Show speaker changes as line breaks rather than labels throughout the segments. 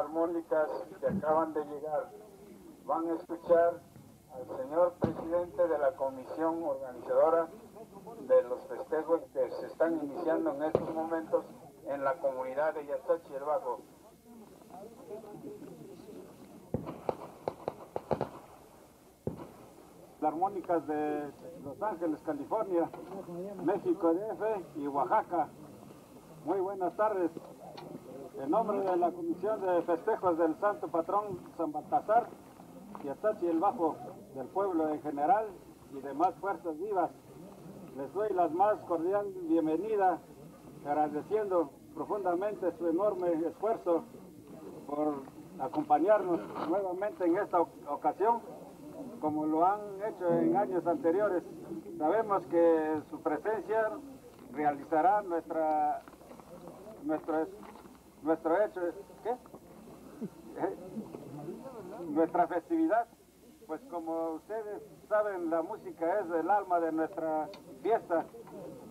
armónicas que acaban de llegar. Van a escuchar al señor presidente de la comisión organizadora de los festejos que se están iniciando en estos momentos en la comunidad de Yazachi el Bajo.
armónicas de Los Ángeles, California, México DF y Oaxaca. Muy buenas tardes. En nombre de la Comisión de Festejos del Santo Patrón San Baltasar y Atachi el Bajo, del pueblo en general y demás fuerzas vivas, les doy la más cordial bienvenida, agradeciendo profundamente su enorme esfuerzo por acompañarnos nuevamente en esta ocasión como lo han hecho en años anteriores. Sabemos que su presencia realizará nuestra nuestro nuestro hecho ¿qué? nuestra festividad. Pues como ustedes saben la música es el alma de nuestra fiesta.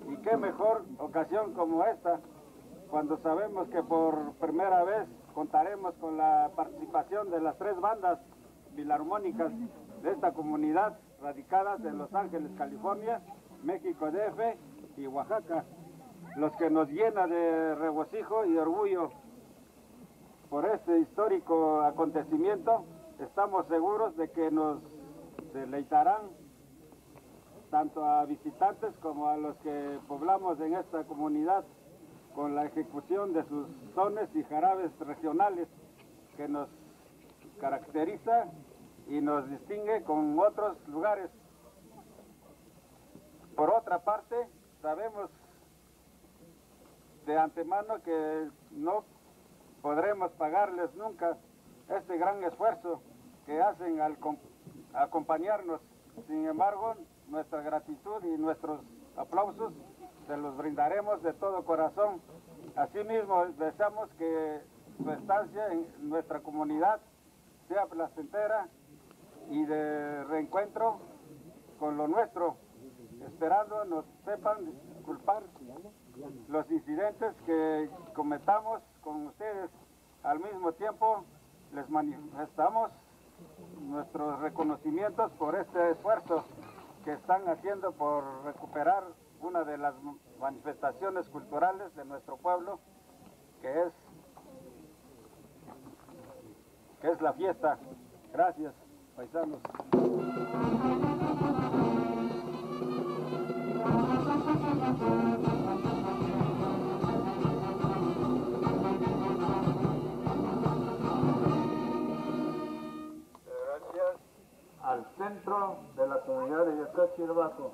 Y qué mejor ocasión como esta cuando sabemos que por primera vez contaremos con la participación de las tres bandas filarmónicas de esta comunidad radicadas en Los Ángeles, California, México DF y Oaxaca, los que nos llena de regocijo y orgullo por este histórico acontecimiento. Estamos seguros de que nos deleitarán tanto a visitantes como a los que poblamos en esta comunidad con la ejecución de sus sones y jarabes regionales que nos caracteriza y nos distingue con otros lugares. Por otra parte, sabemos de antemano que no podremos pagarles nunca este gran esfuerzo que hacen al acompañarnos. Sin embargo, nuestra gratitud y nuestros aplausos se los brindaremos de todo corazón. Asimismo, deseamos que su estancia en nuestra comunidad sea placentera y de reencuentro con lo nuestro, esperando nos sepan disculpar los incidentes que cometamos con ustedes. Al mismo tiempo, les manifestamos nuestros reconocimientos por este esfuerzo que están haciendo por recuperar una de las manifestaciones culturales de nuestro pueblo, que es, que es la fiesta. Gracias paisanos.
Al centro de la comunidad de Yacachi el Bajo.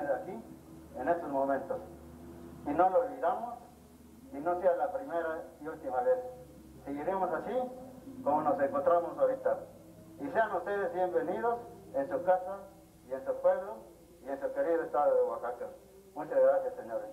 de aquí en estos momentos. Y no lo olvidamos y no sea la primera y última vez. Seguiremos así como nos encontramos ahorita. Y sean ustedes bienvenidos en su casa y en su pueblo y en su querido estado de Oaxaca. Muchas gracias, señores.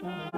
La